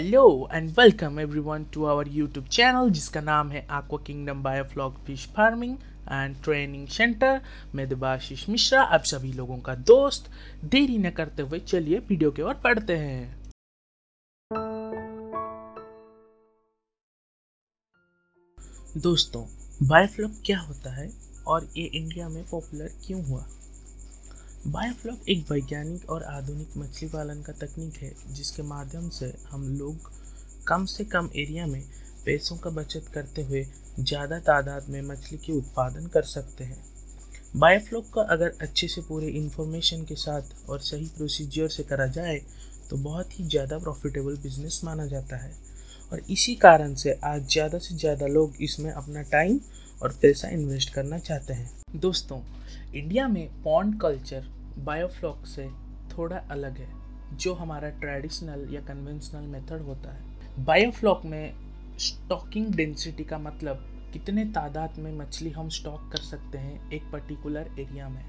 And welcome everyone to our YouTube channel जिसका नाम है आपको kingdom biofloc fish farming and training centre मैं देबाशीष मिश्रा, आप सभी लोगों का दोस्त। देरी न करते हुए चलिए वीडियो की ओर पढ़ते हैं। दोस्तों बायोफ्लॉक क्या होता है और ये इंडिया में पॉपुलर क्यों हुआ? बायोफ्लॉक एक वैज्ञानिक और आधुनिक मछली पालन का तकनीक है, जिसके माध्यम से हम लोग कम से कम एरिया में पैसों का बचत करते हुए ज़्यादा तादाद में मछली के उत्पादन कर सकते हैं। बायोफ्लॉक का अगर अच्छे से पूरे इन्फॉर्मेशन के साथ और सही प्रोसीजर से करा जाए तो बहुत ही ज़्यादा प्रॉफिटेबल बिज़नेस माना जाता है। और इसी कारण से आज ज़्यादा से ज़्यादा लोग इसमें अपना टाइम और पैसा इन्वेस्ट करना चाहते हैं। दोस्तों इंडिया में पॉन्ड कल्चर बायोफ्लॉक से थोड़ा अलग है, जो हमारा ट्रेडिशनल या कन्वेंशनल मेथड होता है। बायोफ्लॉक में स्टॉकिंग डेंसिटी का मतलब कितने तादाद में मछली हम स्टॉक कर सकते हैं एक पर्टिकुलर एरिया में।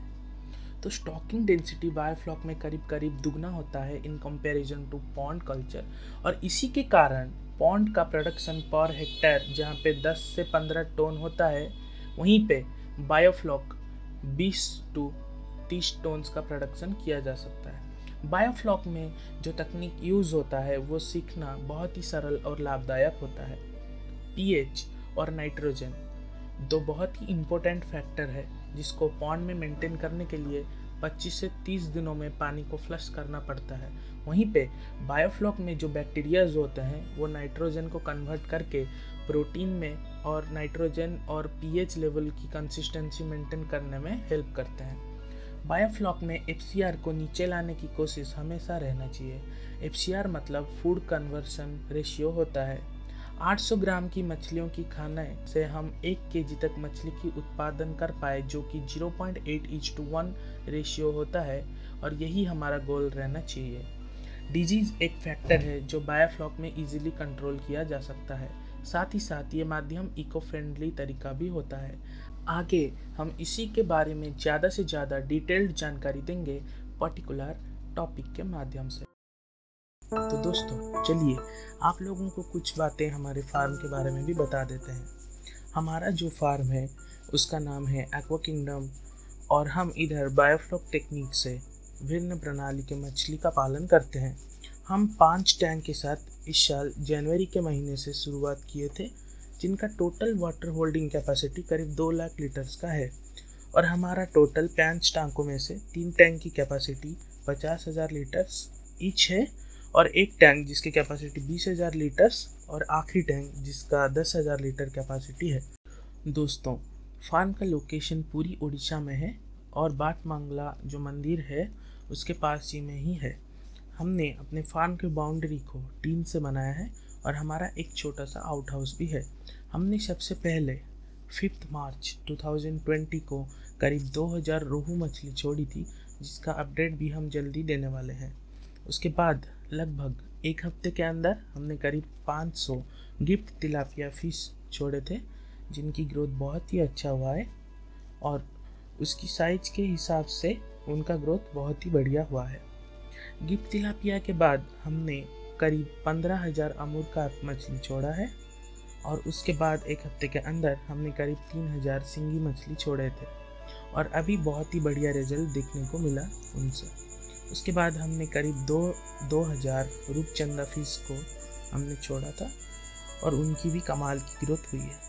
तो स्टॉकिंग डेंसिटी बायोफ्लॉक में करीब करीब दुगना होता है in comparison to pond culture और इसी के कारण पॉन्ड का प्रोडक्शन पर हेक्टेयर जहाँ पे 10 से 15 टन होता है, वहीं पे बायोफ्लॉक 20 टू 30 टोन्स का प्रोडक्शन किया जा सकता है। बायोफ्लॉक में जो तकनीक यूज़ होता है, वो सीखना बहुत ही सरल और लाभदायक होता है। पीएच और नाइट्रोजन दो बहुत ही इम्पोर्टेंट फैक्टर है, जिसको पॉन्ड में मेंटेन करने के लिए 25 से 30 दिनों में पानी को फ्लश करना पड़ता है। वहीं पे बायोफ्लॉक में जो बैक्टीरियाज होते हैं, वो नाइट्रोजन को कन्वर्ट करके प्रोटीन में और नाइट्रोजन और पीएच लेवल की कंसिस्टेंसी मेंटेन करने में हेल्प करते हैं। बायोफ्लॉक में एफसीआर को नीचे लाने की कोशिश हमेशा रहना चाहिए। एफसीआर मतलब फ़ूड कन्वर्सन रेशियो होता है। 800 ग्राम की मछलियों की खाने से हम एक के तक मछली की उत्पादन कर पाए, जो कि 0.8 point each to one ratio होता है, और यही हमारा गोल रहना चाहिए। डिज़ीज़ एक फैक्टर है, जो बायोफ्लॉक में इजीली कंट्रोल किया जा सकता है। साथ ही साथ ये माध्यम इको फ्रेंडली तरीका भी होता है। आगे हम इसी के बारे में ज़्यादा से ज़्यादा डिटेल्ड जानकारी देंगे पर्टिकुलर टॉपिक के माध्यम से। तो दोस्तों, चलिए आप लोगों को कुछ बातें हमारे फार्म के बारे में भी बता देते हैं। हमारा जो फार्म है, उसका नाम है एक्वा किंगडम और हम इधर बायोफ्लॉक टेक्निक से भिन्न प्रणाली के मछली का पालन करते हैं। हम पाँच टैंक के साथ इस साल जनवरी के महीने से शुरुआत किए थे, जिनका टोटल वाटर होल्डिंग कैपेसिटी करीब दो लाख लीटर्स का है और हमारा टोटल पाँच टैंकों में से तीन टैंक की कैपेसिटी पचास हज़ार लीटर्स ईच है। और एक टैंक जिसकी कैपेसिटी बीस हज़ार लीटर्स और आखिरी टैंक जिसका दस हज़ार लीटर कैपेसिटी है। दोस्तों फार्म का लोकेशन पूरी उड़ीसा में है और बाट मांगला जो मंदिर है, उसके पास ही में ही है। हमने अपने फार्म के बाउंड्री को टीन से बनाया है और हमारा एक छोटा सा आउट हाउस भी है। हमने सबसे पहले फिफ्थ मार्च 2020 को करीब 2000 रोहू मछली छोड़ी थी, जिसका अपडेट भी हम जल्दी देने वाले हैं। उसके बाद लगभग एक हफ़्ते के अंदर हमने करीब 500 गिफ्ट तिलापिया फ़िश छोड़े थे, जिनकी ग्रोथ बहुत ही अच्छा हुआ है और उसकी साइज़ के हिसाब से उनका ग्रोथ बहुत ही बढ़िया हुआ है। गिफ्ट तिलापिया के बाद हमने करीब पंद्रह हज़ार अमूर का मछली छोड़ा है और उसके बाद एक हफ़्ते के अंदर हमने करीब तीन हज़ार सिंगी मछली छोड़े थे और अभी बहुत ही बढ़िया रिज़ल्ट देखने को मिला उनसे। उसके बाद हमने करीब दो दो हज़ार रूपचंदा फ़ीस को हमने छोड़ा था और उनकी भी कमाल की ग्रोथ हुई है।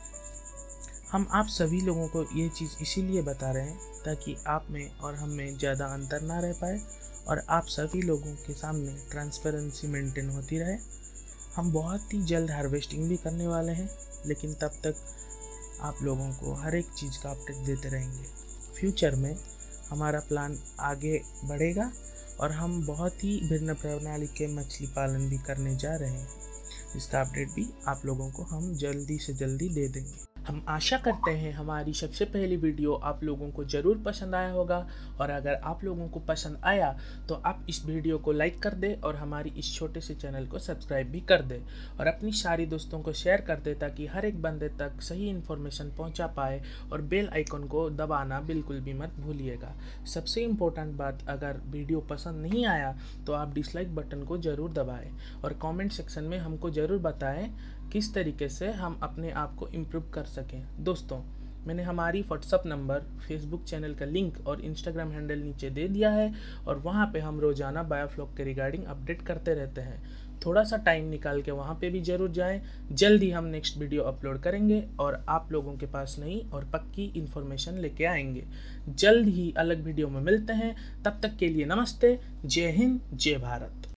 हम आप सभी लोगों को ये चीज़ इसीलिए बता रहे हैं ताकि आप में और हम में ज़्यादा अंतर ना रह पाए और आप सभी लोगों के सामने ट्रांसपेरेंसी मेंटेन होती रहे। हम बहुत ही जल्द हार्वेस्टिंग भी करने वाले हैं, लेकिन तब तक आप लोगों को हर एक चीज़ का अपडेट देते रहेंगे। फ्यूचर में हमारा प्लान आगे बढ़ेगा और हम बहुत ही भिन्न प्रणाली के मछली पालन भी करने जा रहे हैं। इसका अपडेट भी आप लोगों को हम जल्दी से जल्दी दे देंगे। हम आशा करते हैं हमारी सबसे पहली वीडियो आप लोगों को ज़रूर पसंद आया होगा और अगर आप लोगों को पसंद आया तो आप इस वीडियो को लाइक कर दें और हमारी इस छोटे से चैनल को सब्सक्राइब भी कर दें और अपनी सारी दोस्तों को शेयर कर दें ताकि हर एक बंदे तक सही इन्फॉर्मेशन पहुँचा पाए और बेल आइकन को दबाना बिल्कुल भी मत भूलिएगा। सबसे इम्पोर्टेंट बात, अगर वीडियो पसंद नहीं आया तो आप डिसलाइक बटन को ज़रूर दबाएँ और कॉमेंट सेक्शन में हमको ज़रूर बताएँ किस तरीके से हम अपने आप को इम्प्रूव कर सकें। दोस्तों, मैंने हमारी व्हाट्सअप नंबर फेसबुक चैनल का लिंक और इंस्टाग्राम हैंडल नीचे दे दिया है और वहाँ पे हम रोज़ाना बायोफ्लॉक के रिगार्डिंग अपडेट करते रहते हैं। थोड़ा सा टाइम निकाल के वहाँ पे भी ज़रूर जाएँ। जल्द ही हम नेक्स्ट वीडियो अपलोड करेंगे और आप लोगों के पास नई और पक्की इन्फॉर्मेशन लेके आएँगे। जल्द ही अलग वीडियो में मिलते हैं। तब तक के लिए नमस्ते। जय हिंद, जय भारत।